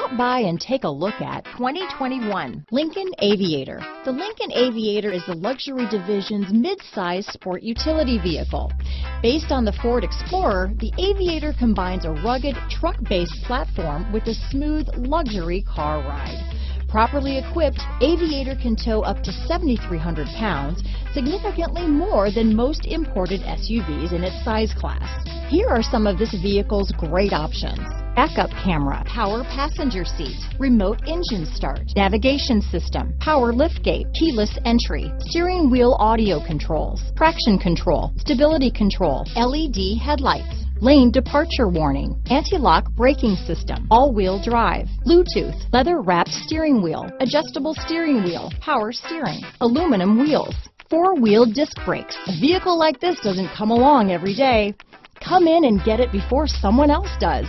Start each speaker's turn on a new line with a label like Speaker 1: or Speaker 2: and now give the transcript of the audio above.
Speaker 1: Stop by and take a look at 2021 Lincoln Aviator. The Lincoln Aviator is the luxury division's mid-size sport utility vehicle. Based on the Ford Explorer, the Aviator combines a rugged truck-based platform with a smooth luxury car ride. Properly equipped, Aviator can tow up to 7,300 pounds, significantly more than most imported SUVs in its size class. Here are some of this vehicle's great options. Backup camera, power passenger seat, remote engine start, navigation system, power liftgate, keyless entry, steering wheel audio controls, traction control, stability control, LED headlights, lane departure warning, anti-lock braking system, all-wheel drive, Bluetooth, leather-wrapped steering wheel, adjustable steering wheel, power steering, aluminum wheels, four-wheel disc brakes. A vehicle like this doesn't come along every day. Come in and get it before someone else does.